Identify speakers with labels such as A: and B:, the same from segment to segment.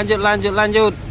A: Lanjut, lanjut, lanjut.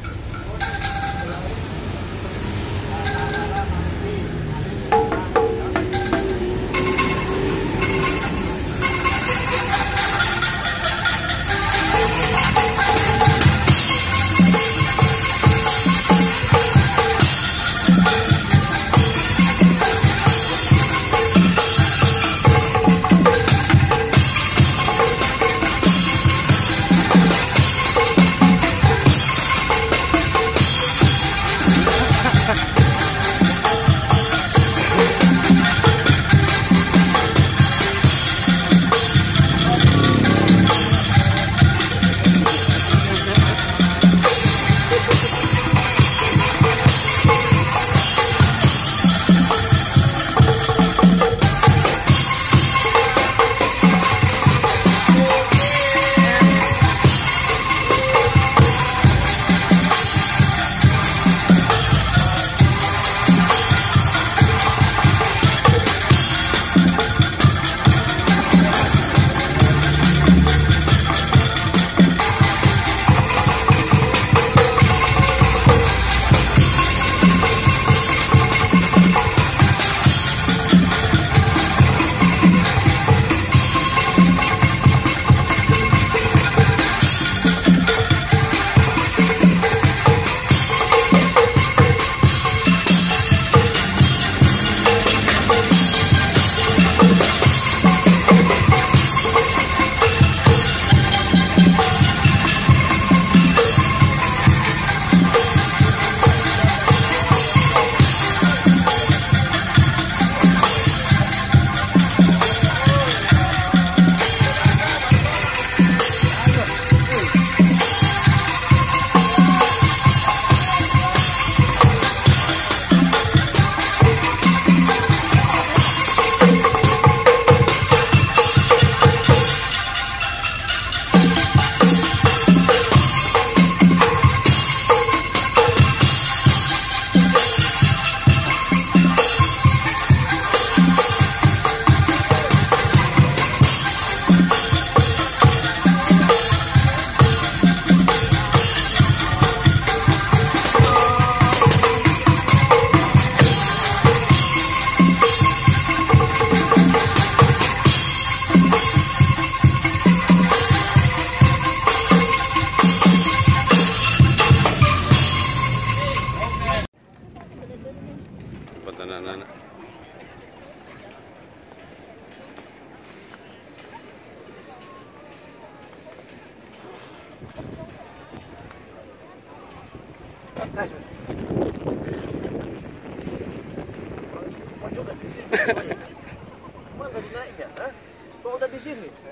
A: Buat anak-anak.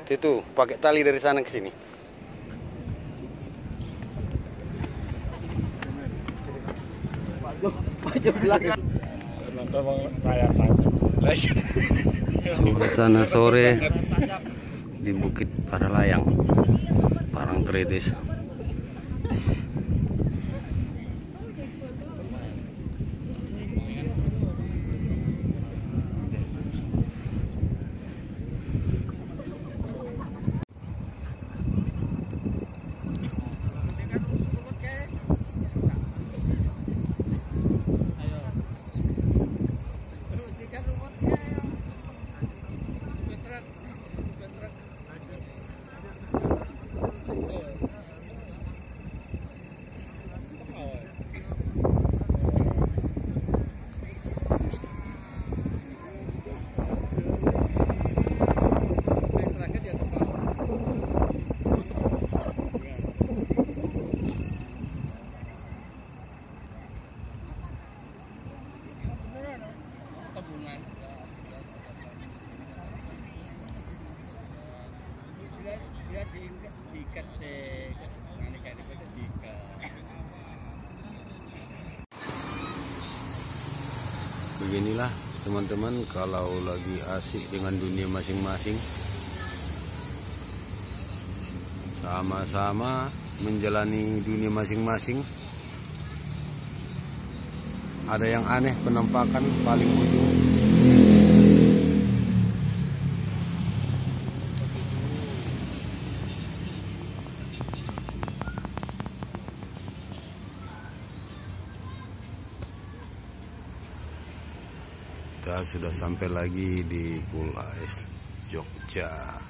A: Itu pakai tali dari sana ke sini.
B: Maju, maju belakang.
C: Kayak maju
A: Suasana sore di Bukit Paralayang, Parangtritis. Beginilah teman-teman kalau lagi asik dengan dunia masing-masing. Sama-sama menjalani dunia masing-masing. Ada yang aneh penampakan paling ujung kita sudah sampai lagi di Pulau Jogja